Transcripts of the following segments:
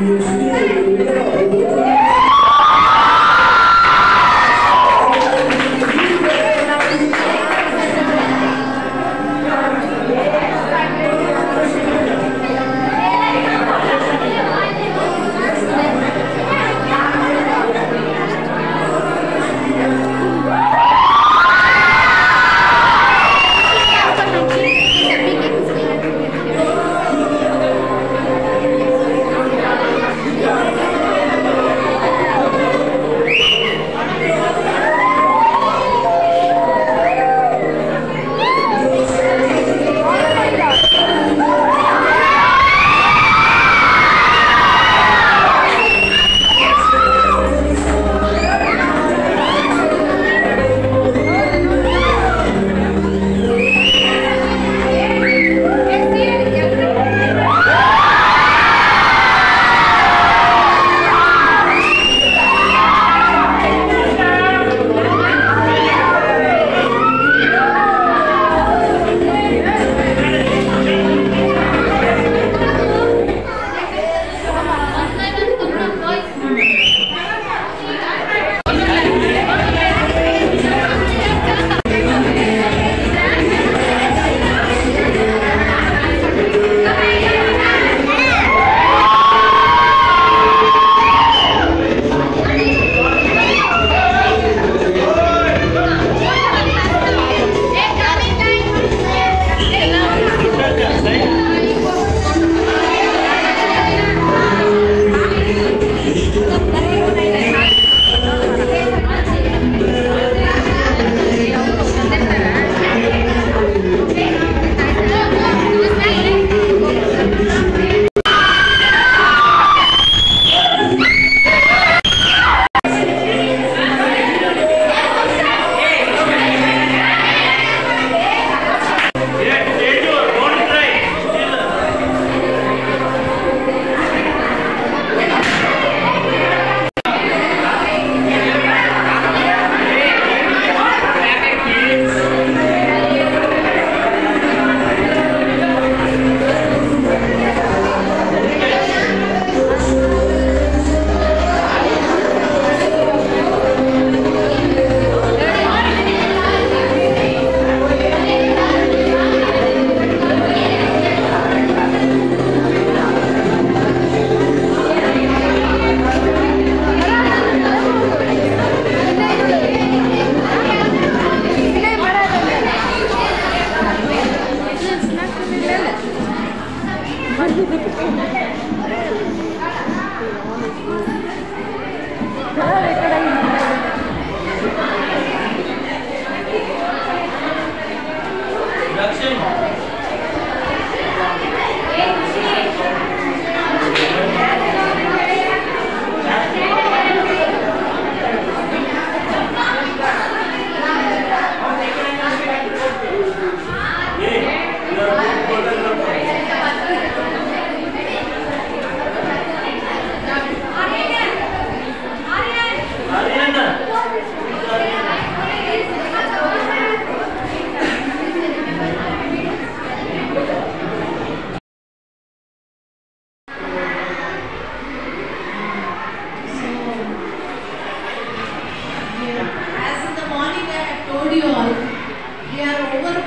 Dios mío,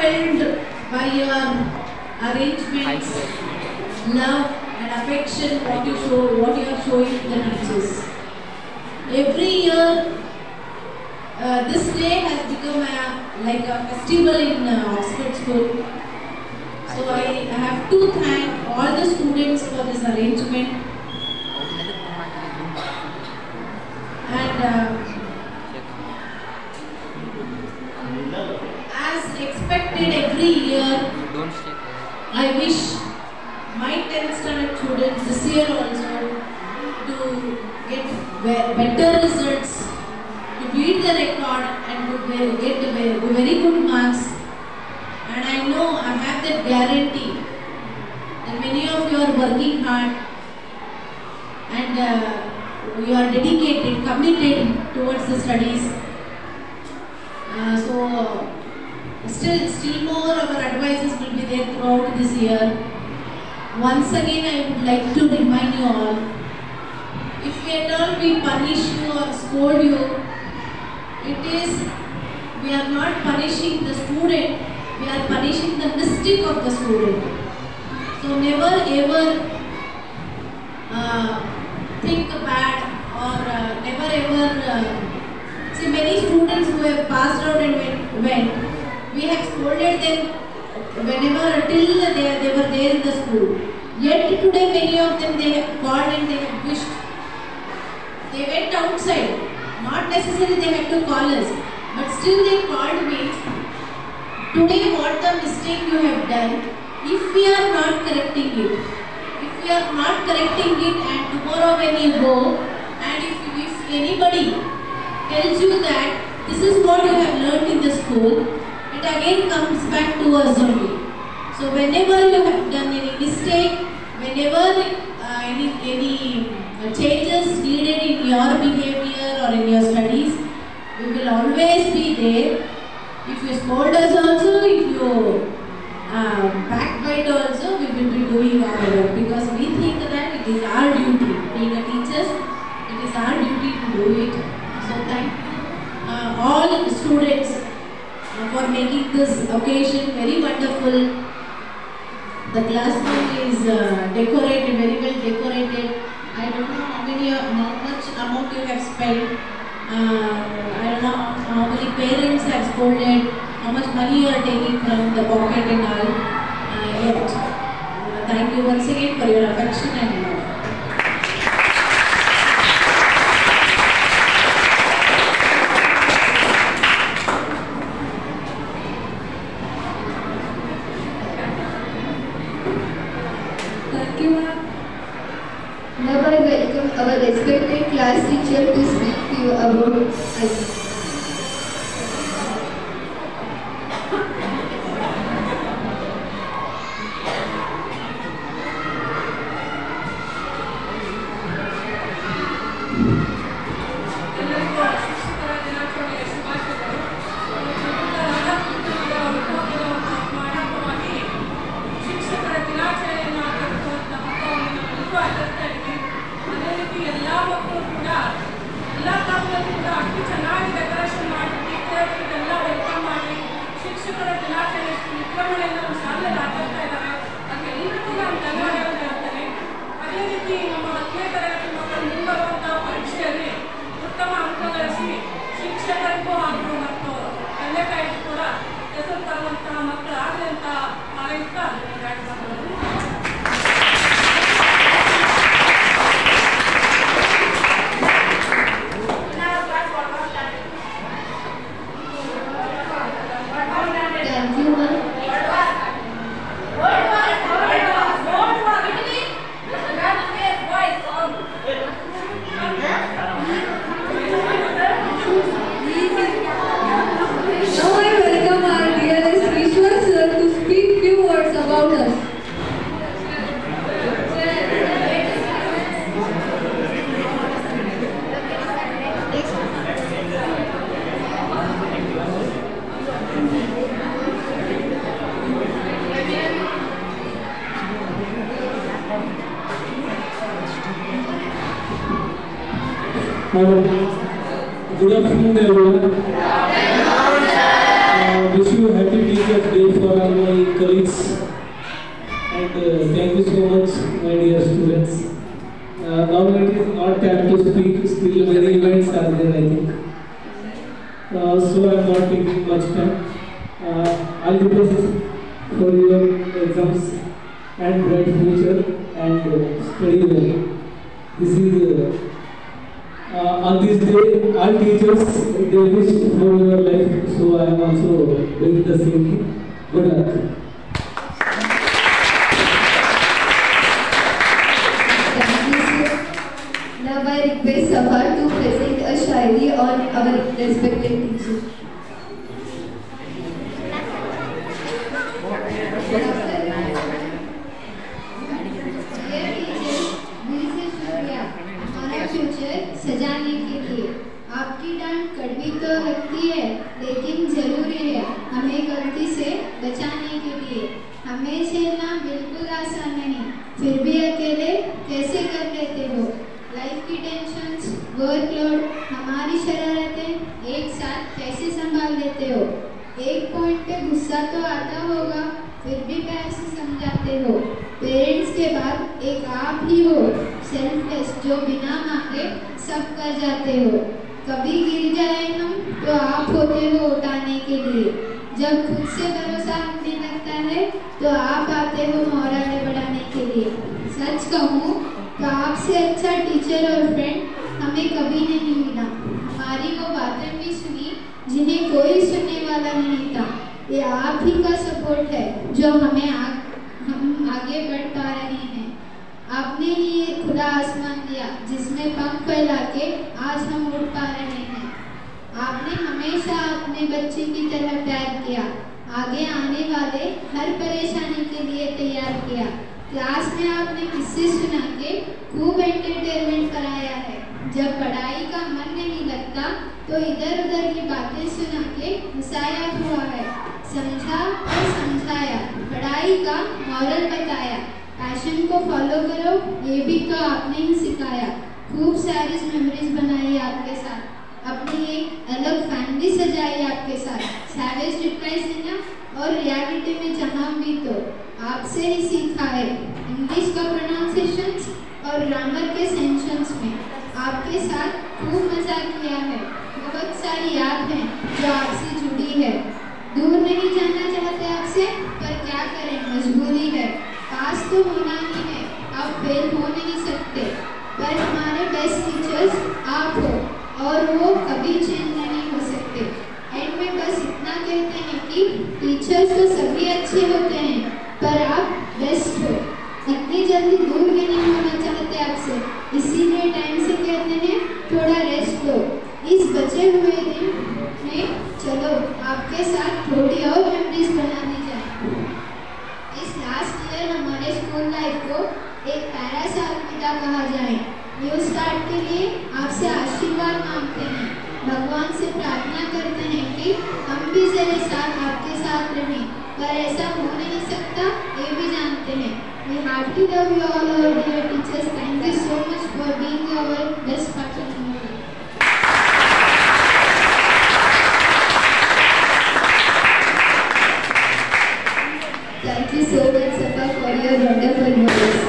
by your arrangements, love and affection what you show, what you are showing to the teachers. Every year, uh, this day has become a, like a festival in uh, Oxford School. So I, I have to thank all the students for this arrangement and uh, as every year I wish my 10th standard students this year also to get better results, to beat the record and to get very good marks. And I know I have that guarantee that many of you are working hard and uh, you are dedicated, committed towards the studies. Uh, so still, still more of our advices will be there throughout this year. Once again, I would like to remind you all, if we at all we punish you or scold you, it is we are not punishing the student, we are punishing the mistake of the student. So never ever uh, think bad or uh, never ever uh, see many students who have passed out and went, went we have scolded them whenever till they, they were there in the school. Yet today many of them they have called and they have wished. They went outside. Not necessarily they had to call us but still they called me. Today what the mistake you have done if we are not correcting it if we are not correcting it and tomorrow when you go and if, if anybody tells you that this is what you have learned in the school it again comes back to us only so whenever you have done any mistake whenever uh, any any uh, changes needed in your behavior or in your studies we will always be there. If you scold us also if you uh, backbite also we will be doing our work because we think that it is our duty being a teachers it is our duty to do it. So thank uh, all students for making this occasion very wonderful. The classroom is uh, decorated very well decorated. I don't know how many uh, how much amount you have spent. Uh, i don't know how many parents have scolded how much money you are taking from the pocket and all. Uh, yet uh, thank you once again for your affection and love 15 Good luck. Now I request Sabha to present a shairi on our respected teacher. Dear teachers, दिल से शुक्रिया हमारा future सजाने के लिए आपकी डांट कड़वी तो लगती है लेकिन ज़रूरी है हमें गलती से बचाने के लिए हमें झेलना बिल्कुल आसान नहीं फिर भी अकेले कैसे कर लेते हो लाइफ की टेंशन्स वर्कलोड हमारी शरारतें एक साथ कैसे संभाल लेते हो? एक पॉइंट पे गुस्सा तो आता होगा, फिर भी प्यार से समझाते हो। पेरेंट्स के बाद एक आप ही हो। सेल्फलेस जो बिना मांगे सब कर जाते हो। कभी गिर जाए हम तो आप होते हो उठाने के लिए। जब खुद से भरोसा हटने लगता है तो आप आते हो मोराले बढ़ाने के लिए। सच कहूँ तो आपसे अच्छा टीचर और फ्रेंड हमें कभी नहीं मिला हमारी वो बातें भी सुनी जिन्हें कोई सुनने वाला नहीं था। ये आप ही का सपोर्ट है जो हमें आ, हम आगे बढ़ पा रहे हैं। आपने ही ये खुला आसमान दिया जिसमें पंख फैला के आज हम उड़ पा रहे हैं। आपने हमेशा अपने बच्चे की तरह प्यार किया। आगे आने वाले हर परेशानी के लिए तैयार किया। क्लास में आपने किस्से सुना के खूब एंटरटेनमेंट कराया है। जब पढ़ाई का मन नहीं लगता तो इधर उधर की बातें सुना के हंसाया हुआ है। समझा और समझाया। पढ़ाई का मॉरल बताया। पैशन को फॉलो करो, ये भी तो आपने ही सिखाया। खूब सारी मेमोरीज बनाई आपके साथ। अपनी एक अलग फैमिली सजाई आपके साथ। सैवेज रिप्लाईज देना और रियलिटी में जहाँ भी तो। आपसे ही सीखा है। इंग्लिश का प्रोनाउंसिएशन और ग्रामर के सेंशंस में। आपके साथ खूब मज़ा किया है। बहुत सारी याद हैं जो आपसे जुड़ी है। दूर नहीं जाना चाहते आपसे, पर क्या करें? मजबूरी है। पास तो होना ही है। आप फेल हो नहीं सकते। पर हमारे बेस्ट टीचर्स आप हो, और वो कभी चेंज नहीं हो सकते। एंड में बस इतना कहते हैं कि टीचर्स तो सभी अच्छे होते हैं, पर आप बेस्ट हो। इतनी जल्दी दूर भी नहीं होना इसीलिए टाइम से कहते हैं, थोड़ा रेस्ट लो इस बचे हुए दिन में चलो, आपके साथ थोड़ी और मेमोरीज बनानी जाए। इस लास्ट ईयर हमारे स्कूल लाइफ को एक प्यारा सा अलविदा कहा जाए। न्यू स्टार्ट के लिए आपसे आशीर्वाद मांगते हैं। भगवान से प्रार्थना करते हैं कि हम भी जरे साथ आपके साथ रहें, पर ऐसा हो नहीं सकता, ये भी जानते हैं। We our dear our partner in. Thank you so much, Safa, for your wonderful words.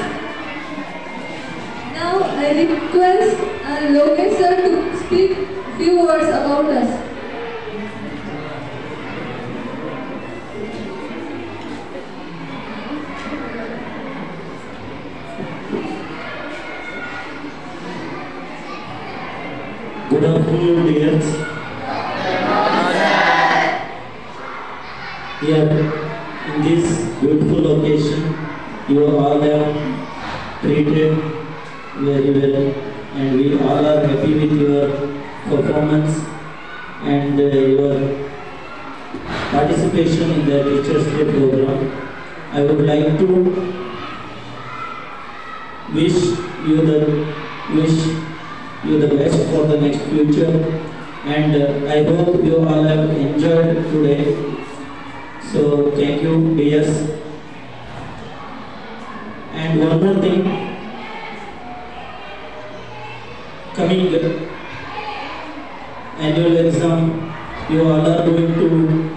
Now I request uh, Lokesh sir to speak few words about us. And we all are happy with your performance and uh, your participation in the Teachers' Day program. I would like to wish you the wish you the best for the next future and uh, I hope you all have enjoyed today. So thank you dears. And one more thing, coming annual exam you all are going to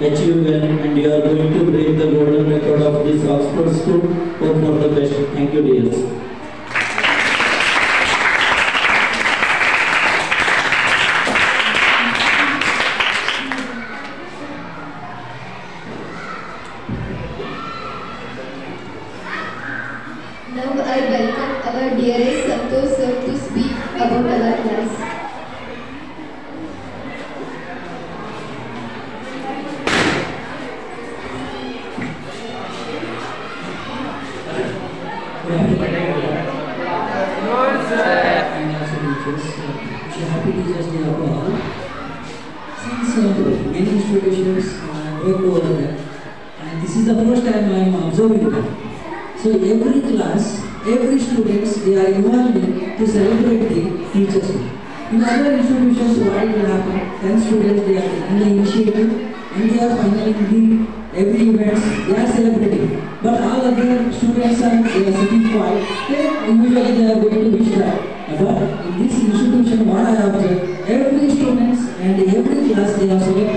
achieve well and you are going to break the golden record of this Oxford school. Hope for the best. Thank you dears. to celebrate the teachers. Day. In other institutions what will happen, then students they are in the initiative and they are finally doing every event they are celebrating. But all other students are they are sitting quiet, they usually they are going to be shy. But in this institution what I observe, every students and every class they are celebrating.